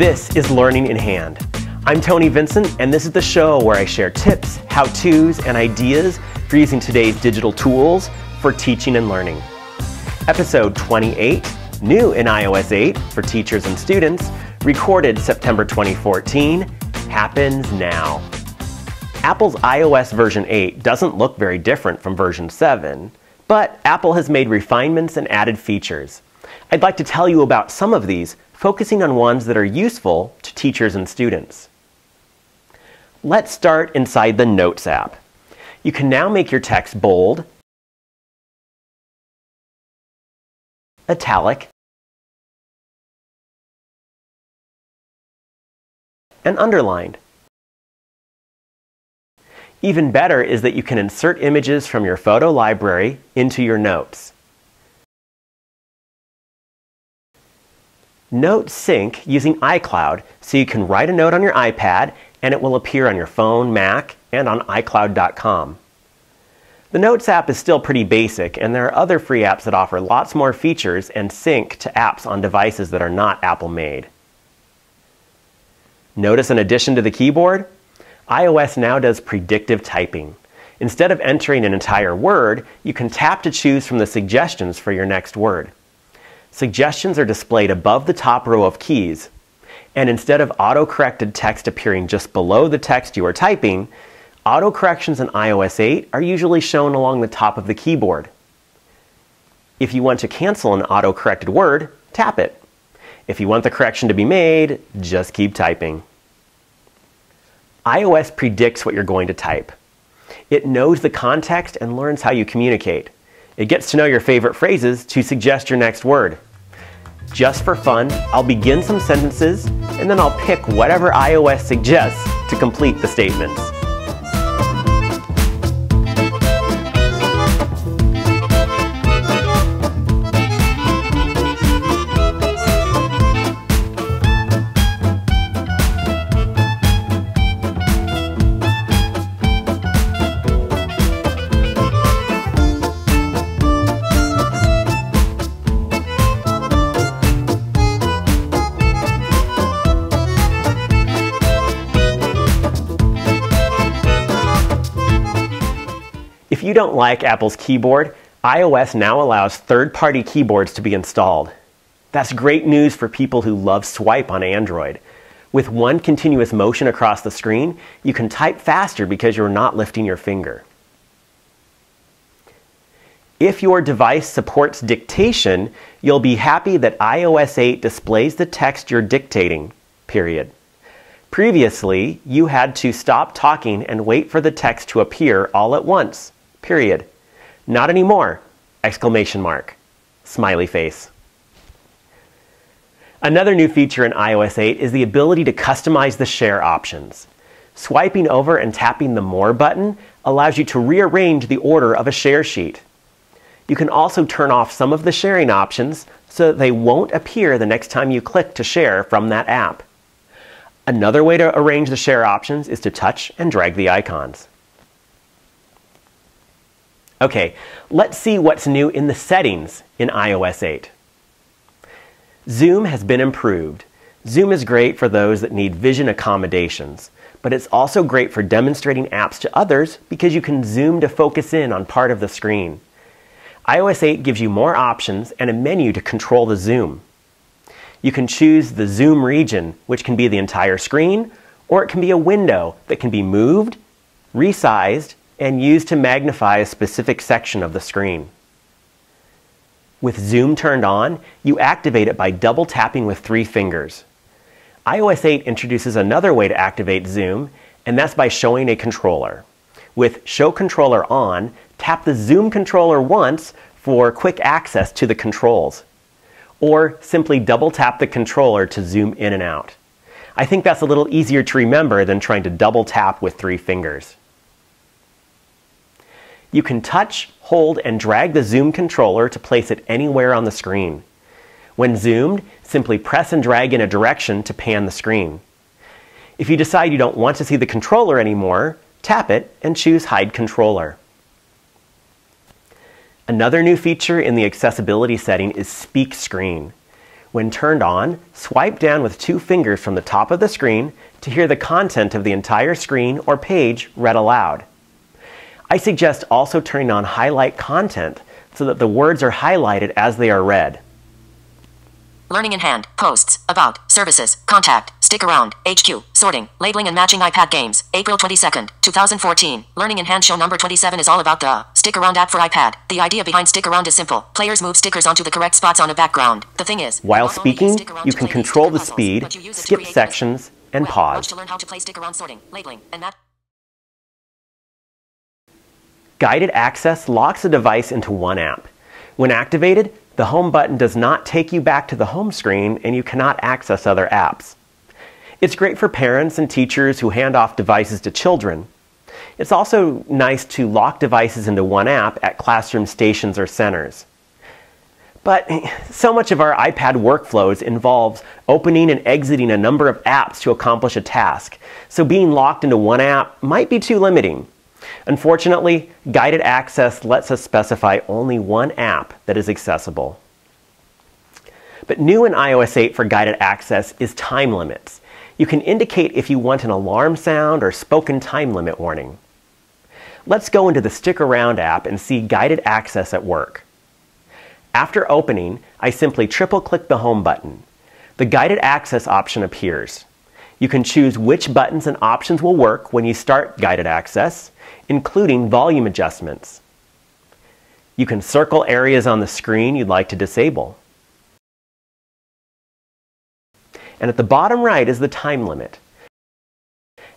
This is Learning in Hand. I'm Tony Vincent, and this is the show where I share tips, how to's, and ideas for using today's digital tools for teaching and learning. Episode 28, new in iOS 8 for teachers and students, recorded September 2014, happens now. Apple's iOS version 8 doesn't look very different from version 7, but Apple has made refinements and added features. I'd like to tell you about some of these, focusing on ones that are useful to teachers and students. Let's start inside the Notes app. You can now make your text bold, italic, and underlined. Even better is that you can insert images from your photo library into your notes. Notes sync using iCloud so you can write a note on your iPad and it will appear on your phone, Mac, and on iCloud.com. The Notes app is still pretty basic, and there are other free apps that offer lots more features and sync to apps on devices that are not Apple made. Notice an addition to the keyboard? iOS now does predictive typing. Instead of entering an entire word, you can tap to choose from the suggestions for your next word. Suggestions are displayed above the top row of keys, and instead of auto-corrected text appearing just below the text you are typing, auto-corrections in iOS 8 are usually shown along the top of the keyboard. If you want to cancel an auto-corrected word, tap it. If you want the correction to be made, just keep typing iOS predicts what you're going to type. It knows the context and learns how you communicate. It gets to know your favorite phrases to suggest your next word. Just for fun, I'll begin some sentences and then I'll pick whatever iOS suggests to complete the statements. You don't like Apple's keyboard, iOS now allows third-party keyboards to be installed. That's great news for people who love Swype on Android. With one continuous motion across the screen, you can type faster because you're not lifting your finger. If your device supports dictation, you'll be happy that iOS 8 displays the text you're dictating, period. Previously, you had to stop talking and wait for the text to appear all at once period. Not anymore, exclamation mark, smiley face. Another new feature in iOS 8 is the ability to customize the share options. Swiping over and tapping the More button allows you to rearrange the order of a share sheet. You can also turn off some of the sharing options so that they won't appear the next time you click to share from that app. Another way to arrange the share options is to touch and drag the icons. Okay, let's see what's new in the settings in iOS 8. Zoom has been improved. Zoom is great for those that need vision accommodations, but it's also great for demonstrating apps to others because you can zoom to focus in on part of the screen. iOS 8 gives you more options and a menu to control the zoom. You can choose the zoom region, which can be the entire screen, or it can be a window that can be moved, resized, and used to magnify a specific section of the screen. With Zoom turned on, you activate it by double tapping with three fingers. iOS 8 introduces another way to activate Zoom, and that's by showing a controller. With Show Controller On, tap the Zoom controller once for quick access to the controls. Or simply double tap the controller to zoom in and out. I think that's a little easier to remember than trying to double tap with three fingers. You can touch, hold, and drag the zoom controller to place it anywhere on the screen. When zoomed, simply press and drag in a direction to pan the screen. If you decide you don't want to see the controller anymore, tap it and choose Hide Controller. Another new feature in the accessibility setting is Speak Screen. When turned on, swipe down with two fingers from the top of the screen to hear the content of the entire screen or page read aloud. I suggest also turning on highlight content so that the words are highlighted as they are read. Learning in hand, posts, about, services, contact, stick around, HQ, sorting, labeling and matching iPad games, April 22nd, 2014. Learning in hand show number 27 is all about the stick around app for iPad. The idea behind stick around is simple. Players move stickers onto the correct spots on a background. The thing is, While speaking, you can control the puzzles, speed, but you use it to skip sections, and pause. Guided access locks a device into one app. When activated, the home button does not take you back to the home screen and you cannot access other apps. It's great for parents and teachers who hand off devices to children. It's also nice to lock devices into one app at classroom stations or centers. But so much of our iPad workflows involves opening and exiting a number of apps to accomplish a task. So being locked into one app might be too limiting. Unfortunately, guided access lets us specify only one app that is accessible. But new in iOS 8 for guided access is time limits. You can indicate if you want an alarm sound or spoken time limit warning. Let's go into the Stick Around app and see guided access at work. After opening, I simply triple click the Home button. The guided access option appears. You can choose which buttons and options will work when you start guided access, including volume adjustments. You can circle areas on the screen you'd like to disable. And at the bottom right is the time limit.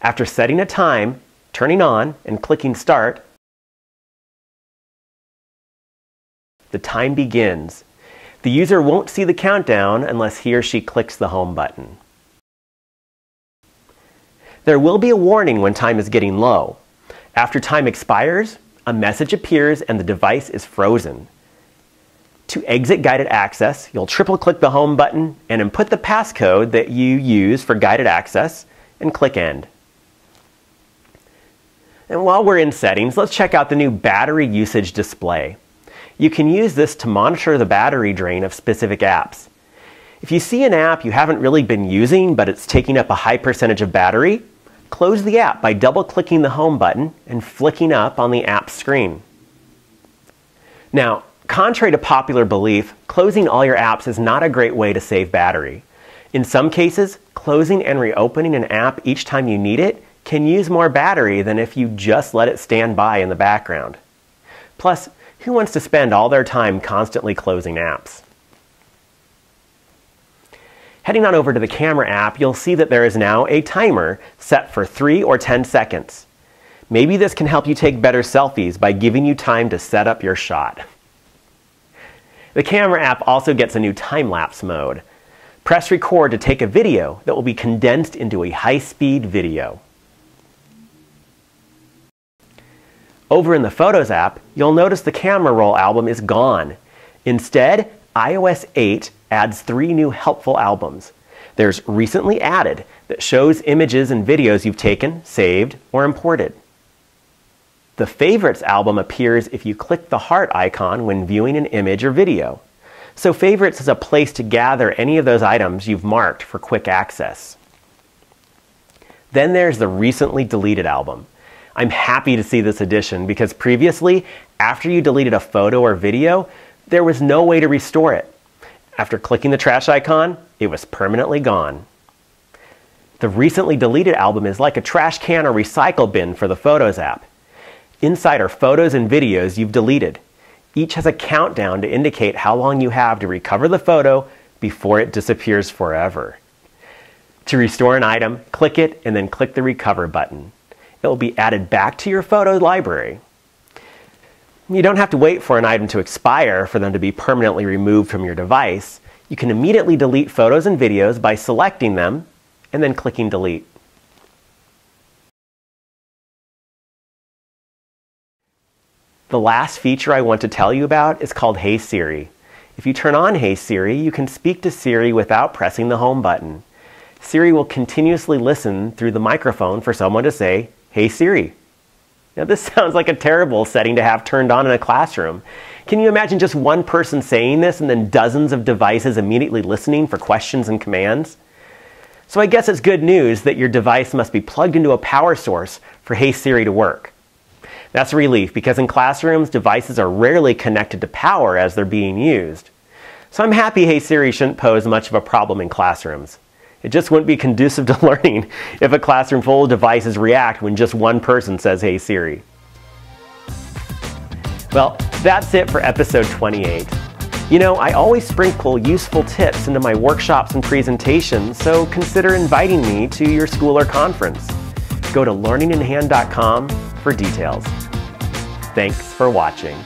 After setting a time, turning on, and clicking Start, the time begins. The user won't see the countdown unless he or she clicks the Home button. There will be a warning when time is getting low. After time expires, a message appears and the device is frozen. To exit guided access, you'll triple click the Home button and input the passcode that you use for guided access and click End. And while we're in settings, let's check out the new battery usage display. You can use this to monitor the battery drain of specific apps. If you see an app you haven't really been using but it's taking up a high percentage of battery, close the app by double clicking the Home button and flicking up on the app screen. Now, contrary to popular belief, closing all your apps is not a great way to save battery. In some cases, closing and reopening an app each time you need it can use more battery than if you just let it stand by in the background. Plus, who wants to spend all their time constantly closing apps? Heading on over to the camera app, you'll see that there is now a timer set for 3 or 10 seconds. Maybe this can help you take better selfies by giving you time to set up your shot. The camera app also gets a new time-lapse mode. Press record to take a video that will be condensed into a high-speed video. Over in the Photos app, you'll notice the camera roll album is gone. Instead, iOS 8 adds three new helpful albums. There's Recently Added that shows images and videos you've taken, saved, or imported. The Favorites album appears if you click the heart icon when viewing an image or video. So Favorites is a place to gather any of those items you've marked for quick access. Then there's the Recently Deleted album. I'm happy to see this addition because previously, after you deleted a photo or video, there was no way to restore it. After clicking the trash icon, it was permanently gone. The recently deleted album is like a trash can or recycle bin for the Photos app. Inside are photos and videos you've deleted. Each has a countdown to indicate how long you have to recover the photo before it disappears forever. To restore an item, click it and then click the Recover button. It will be added back to your photo library. You don't have to wait for an item to expire for them to be permanently removed from your device. You can immediately delete photos and videos by selecting them and then clicking Delete. The last feature I want to tell you about is called Hey Siri. If you turn on Hey Siri, you can speak to Siri without pressing the home button. Siri will continuously listen through the microphone for someone to say, Hey Siri. Now, this sounds like a terrible setting to have turned on in a classroom. Can you imagine just one person saying this and then dozens of devices immediately listening for questions and commands? So I guess it's good news that your device must be plugged into a power source for Hey Siri to work. That's a relief because in classrooms, devices are rarely connected to power as they're being used. So I'm happy Hey Siri shouldn't pose much of a problem in classrooms. It just wouldn't be conducive to learning if a classroom full of devices react when just one person says Hey Siri. Well, that's it for episode 28. You know, I always sprinkle useful tips into my workshops and presentations, so consider inviting me to your school or conference. Go to learninginhand.com for details. Thanks for watching.